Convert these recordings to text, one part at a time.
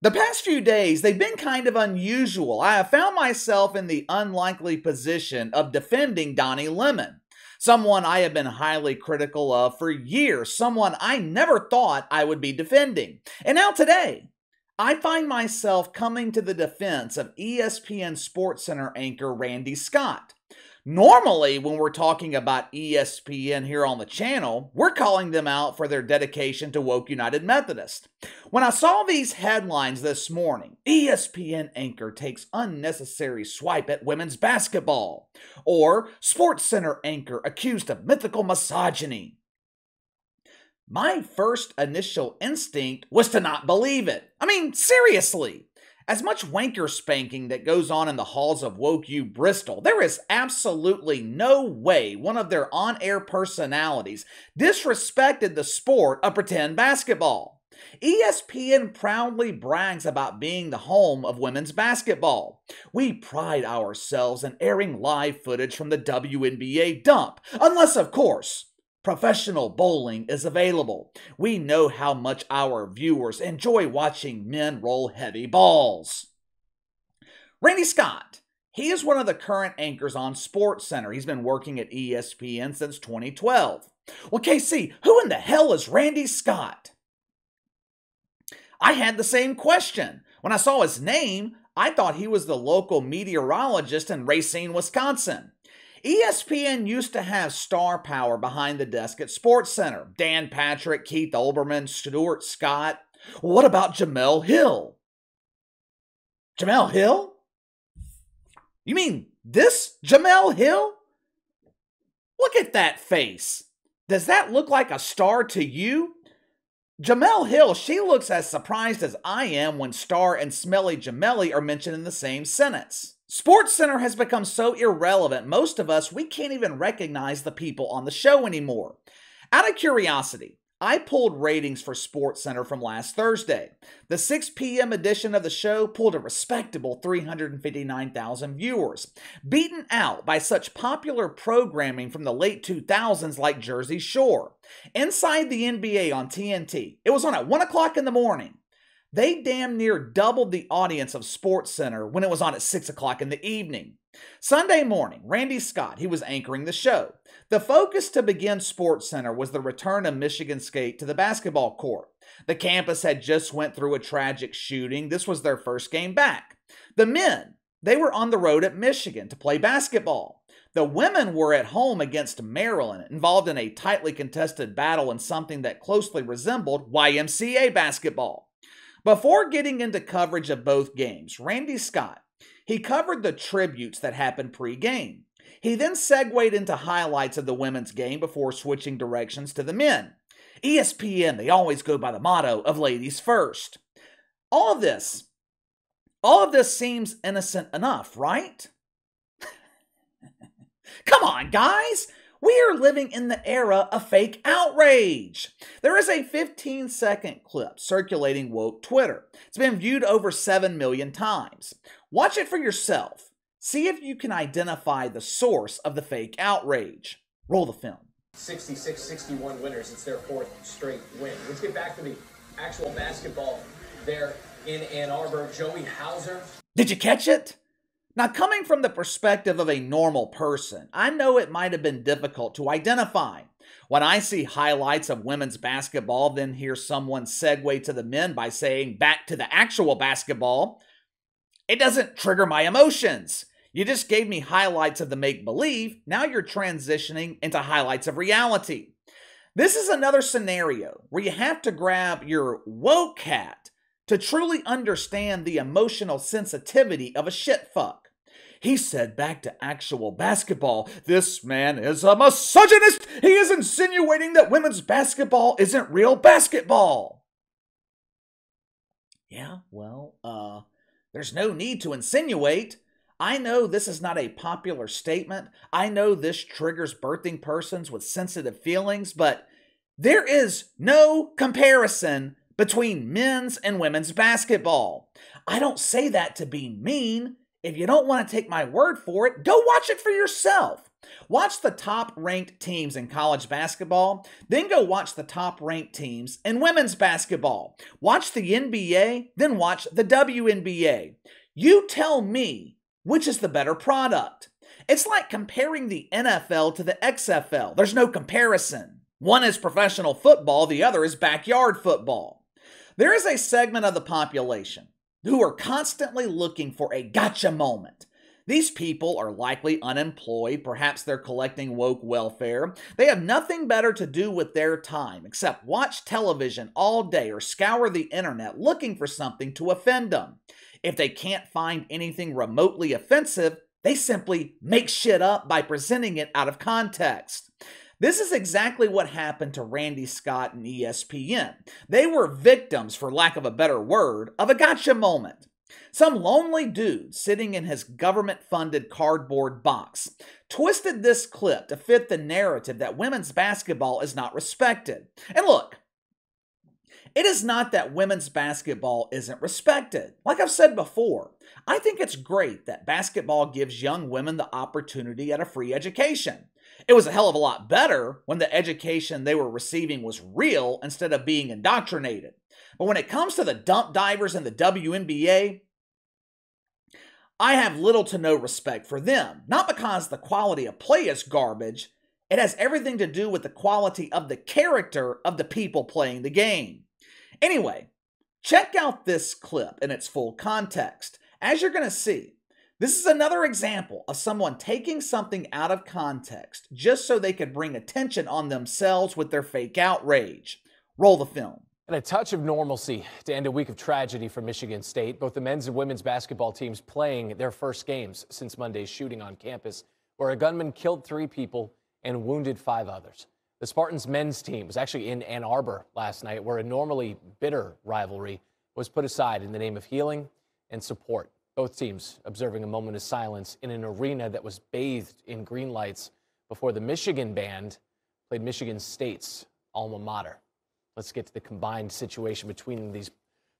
The past few days, they've been kind of unusual. I have found myself in the unlikely position of defending Donnie Lemon, someone I have been highly critical of for years, someone I never thought I would be defending. And now today, I find myself coming to the defense of ESPN SportsCenter anchor Randy Scott. Normally, when we're talking about ESPN here on the channel, we're calling them out for their dedication to Woke United Methodist. When I saw these headlines this morning, ESPN anchor takes unnecessary swipe at women's basketball, or SportsCenter anchor accused of mythical misogyny. My first initial instinct was to not believe it. I mean, seriously. As much wanker spanking that goes on in the halls of Woke U Bristol, there is absolutely no way one of their on air personalities disrespected the sport of pretend basketball. ESPN proudly brags about being the home of women's basketball. We pride ourselves in airing live footage from the WNBA dump, unless, of course, Professional bowling is available. We know how much our viewers enjoy watching men roll heavy balls. Randy Scott. He is one of the current anchors on SportsCenter. He's been working at ESPN since 2012. Well, KC, who in the hell is Randy Scott? I had the same question. When I saw his name, I thought he was the local meteorologist in Racine, Wisconsin. ESPN used to have star power behind the desk at SportsCenter. Dan Patrick, Keith Olbermann, Stuart Scott. What about Jemele Hill? Jemele Hill? You mean this Jemele Hill? Look at that face. Does that look like a star to you? Jemele Hill, she looks as surprised as I am when Star and Smelly Jemele are mentioned in the same sentence. SportsCenter has become so irrelevant, most of us, we can't even recognize the people on the show anymore. Out of curiosity, I pulled ratings for Sports Center from last Thursday. The 6 p.m. edition of the show pulled a respectable 359,000 viewers, beaten out by such popular programming from the late 2000s like Jersey Shore. Inside the NBA on TNT, it was on at 1 o'clock in the morning. They damn near doubled the audience of Sports Center when it was on at 6 o'clock in the evening. Sunday morning, Randy Scott, he was anchoring the show. The focus to begin Sports Center was the return of Michigan State to the basketball court. The campus had just went through a tragic shooting. This was their first game back. The men, they were on the road at Michigan to play basketball. The women were at home against Maryland, involved in a tightly contested battle in something that closely resembled YMCA basketball. Before getting into coverage of both games, Randy Scott, he covered the tributes that happened pre-game. He then segued into highlights of the women's game before switching directions to the men. ESPN, they always go by the motto of ladies first. All of this, all of this seems innocent enough, right? Come on, guys! We are living in the era of fake outrage. There is a 15 second clip circulating woke Twitter. It's been viewed over 7 million times. Watch it for yourself. See if you can identify the source of the fake outrage. Roll the film. 66 61 winners. It's their fourth straight win. Let's get back to the actual basketball there in Ann Arbor. Joey Hauser. Did you catch it? Now, coming from the perspective of a normal person, I know it might have been difficult to identify. When I see highlights of women's basketball, then hear someone segue to the men by saying back to the actual basketball, it doesn't trigger my emotions. You just gave me highlights of the make believe, now you're transitioning into highlights of reality. This is another scenario where you have to grab your woke hat to truly understand the emotional sensitivity of a shit fuck. He said back to actual basketball, this man is a misogynist. He is insinuating that women's basketball isn't real basketball. Yeah, well, uh, there's no need to insinuate. I know this is not a popular statement. I know this triggers birthing persons with sensitive feelings, but there is no comparison between men's and women's basketball. I don't say that to be mean. If you don't want to take my word for it, go watch it for yourself. Watch the top ranked teams in college basketball, then go watch the top ranked teams in women's basketball. Watch the NBA, then watch the WNBA. You tell me which is the better product. It's like comparing the NFL to the XFL. There's no comparison. One is professional football, the other is backyard football. There is a segment of the population who are constantly looking for a gotcha moment. These people are likely unemployed, perhaps they're collecting woke welfare. They have nothing better to do with their time except watch television all day or scour the internet looking for something to offend them. If they can't find anything remotely offensive, they simply make shit up by presenting it out of context. This is exactly what happened to Randy Scott and ESPN. They were victims, for lack of a better word, of a gotcha moment. Some lonely dude sitting in his government funded cardboard box twisted this clip to fit the narrative that women's basketball is not respected. And look, it is not that women's basketball isn't respected. Like I've said before, I think it's great that basketball gives young women the opportunity at a free education. It was a hell of a lot better when the education they were receiving was real instead of being indoctrinated. But when it comes to the dump divers in the WNBA, I have little to no respect for them. Not because the quality of play is garbage, it has everything to do with the quality of the character of the people playing the game. Anyway, check out this clip in its full context. As you're going to see, this is another example of someone taking something out of context just so they could bring attention on themselves with their fake outrage. Roll the film. And a touch of normalcy to end a week of tragedy for Michigan State. Both the men's and women's basketball teams playing their first games since Monday's shooting on campus, where a gunman killed three people and wounded five others. The Spartans men's team was actually in Ann Arbor last night, where a normally bitter rivalry was put aside in the name of healing and support. Both teams observing a moment of silence in an arena that was bathed in green lights before the Michigan band played Michigan State's alma mater. Let's get to the combined situation between these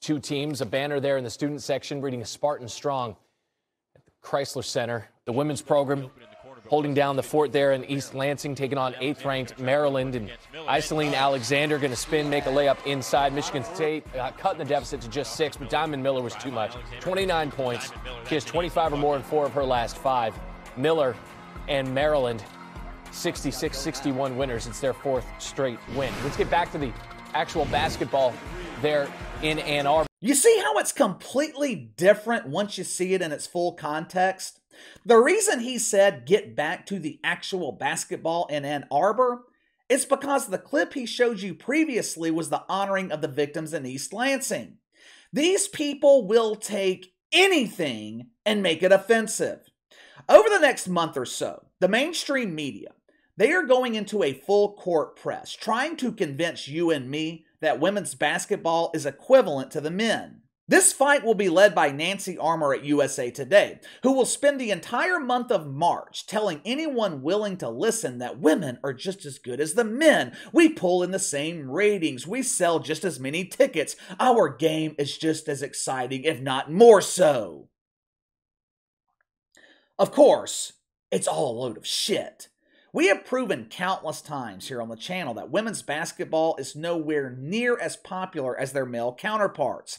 two teams. A banner there in the student section reading Spartan Strong at the Crisler Center. The women's program holding down the fort there in East Lansing, taking on eighth ranked Maryland. And Iselene Alexander going to spin, make a layup inside. Michigan State uh, cutting the deficit to just six, but Diamond Miller was too much. 29 points. She has 25 or more in four of her last five. Miller and Maryland 66 61 winners. It's their fourth straight win. Let's get back to the actual basketball there in Ann Arbor. You see how it's completely different once you see it in its full context? The reason he said get back to the actual basketball in Ann Arbor is because the clip he showed you previously was the honoring of the victims in East Lansing. These people will take anything and make it offensive. Over the next month or so, the mainstream media they are going into a full court press, trying to convince you and me that women's basketball is equivalent to the men. This fight will be led by Nancy Armour at USA Today, who will spend the entire month of March telling anyone willing to listen that women are just as good as the men. We pull in the same ratings, we sell just as many tickets, our game is just as exciting, if not more so. Of course, it's all a load of shit. We have proven countless times here on the channel that women's basketball is nowhere near as popular as their male counterparts.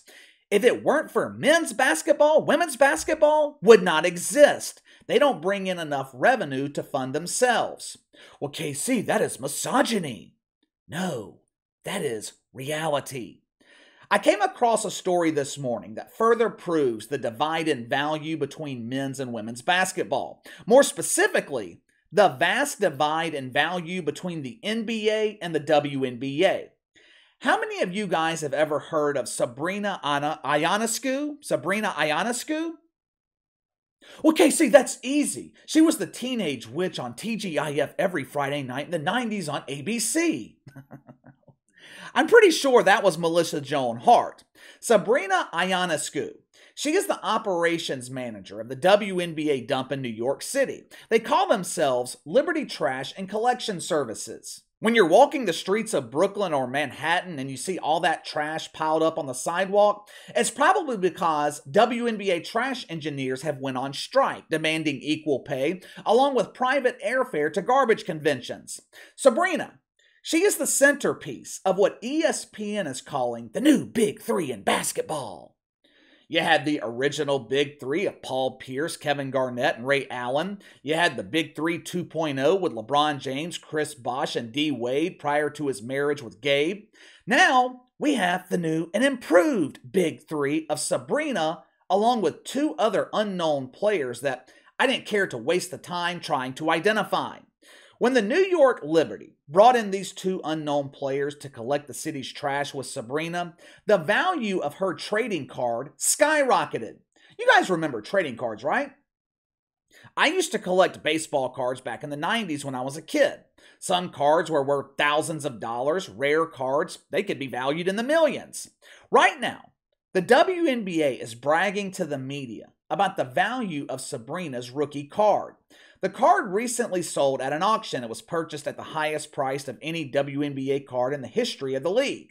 If it weren't for men's basketball, women's basketball would not exist. They don't bring in enough revenue to fund themselves. Well, KC, that is misogyny. No, that is reality. I came across a story this morning that further proves the divide in value between men's and women's basketball. More specifically, the vast divide in value between the NBA and the WNBA. How many of you guys have ever heard of Sabrina Anna Ionescu? Sabrina Ionescu? Okay, see, that's easy. She was the teenage witch on TGIF every Friday night in the 90s on ABC. I'm pretty sure that was Melissa Joan Hart. Sabrina Ionescu she is the operations manager of the WNBA dump in New York City. They call themselves Liberty Trash and Collection Services. When you're walking the streets of Brooklyn or Manhattan and you see all that trash piled up on the sidewalk, it's probably because WNBA trash engineers have went on strike demanding equal pay along with private airfare to garbage conventions. Sabrina, she is the centerpiece of what ESPN is calling the new big 3 in basketball. You had the original Big Three of Paul Pierce, Kevin Garnett, and Ray Allen. You had the Big Three 2.0 with LeBron James, Chris Bosh, and D Wade prior to his marriage with Gabe. Now we have the new and improved Big Three of Sabrina, along with two other unknown players that I didn't care to waste the time trying to identify. When the New York Liberty brought in these two unknown players to collect the city's trash with Sabrina, the value of her trading card skyrocketed. You guys remember trading cards, right? I used to collect baseball cards back in the 90s when I was a kid. Some cards were worth thousands of dollars, rare cards, they could be valued in the millions. Right now, the WNBA is bragging to the media about the value of Sabrina's rookie card. The card recently sold at an auction. It was purchased at the highest price of any WNBA card in the history of the league.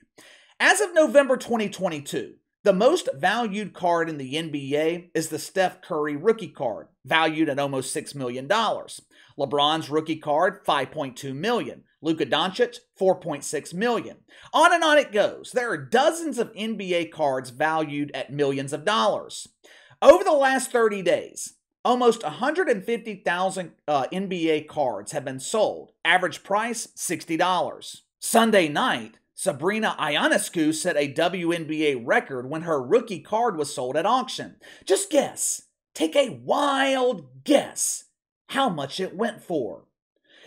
As of November 2022, the most valued card in the NBA is the Steph Curry rookie card, valued at almost $6 million. LeBron's rookie card, 5.2 million. Luka Doncic, 4.6 million. On and on it goes. There are dozens of NBA cards valued at millions of dollars. Over the last 30 days, Almost 150,000 uh, NBA cards have been sold. Average price $60. Sunday night, Sabrina Ionescu set a WNBA record when her rookie card was sold at auction. Just guess, take a wild guess how much it went for.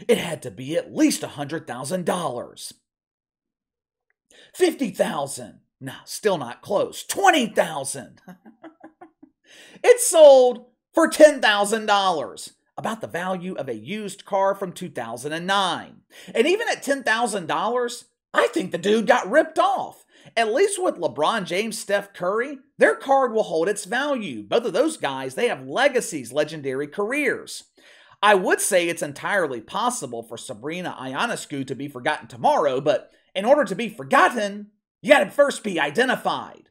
It had to be at least $100,000. 50,000. No, still not close. 20,000. it sold for $10,000, about the value of a used car from 2009. And even at $10,000, I think the dude got ripped off. At least with LeBron James, Steph Curry, their card will hold its value. Both of those guys, they have legacies, legendary careers. I would say it's entirely possible for Sabrina Ionescu to be forgotten tomorrow, but in order to be forgotten, you gotta first be identified.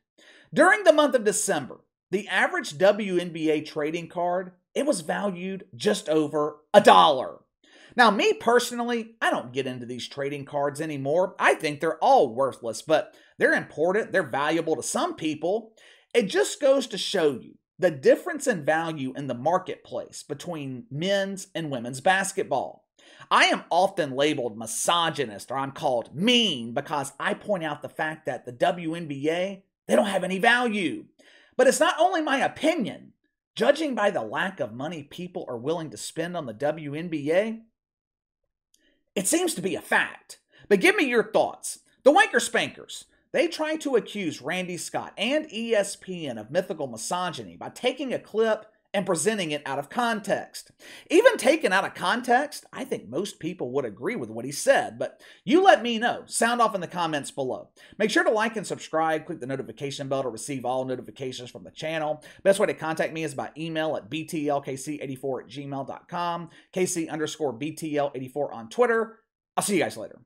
During the month of December, the average WNBA trading card, it was valued just over a dollar. Now, me personally, I don't get into these trading cards anymore. I think they're all worthless, but they're important, they're valuable to some people. It just goes to show you the difference in value in the marketplace between men's and women's basketball. I am often labeled misogynist or I'm called mean because I point out the fact that the WNBA, they don't have any value. But it's not only my opinion. Judging by the lack of money people are willing to spend on the WNBA, it seems to be a fact. But give me your thoughts. The Wanker Spankers, they try to accuse Randy Scott and ESPN of mythical misogyny by taking a clip and presenting it out of context. Even taken out of context, I think most people would agree with what he said, but you let me know. Sound off in the comments below. Make sure to like and subscribe, click the notification bell to receive all notifications from the channel. Best way to contact me is by email at btlkc84 at gmail.com, kc underscore btl84 on Twitter. I'll see you guys later.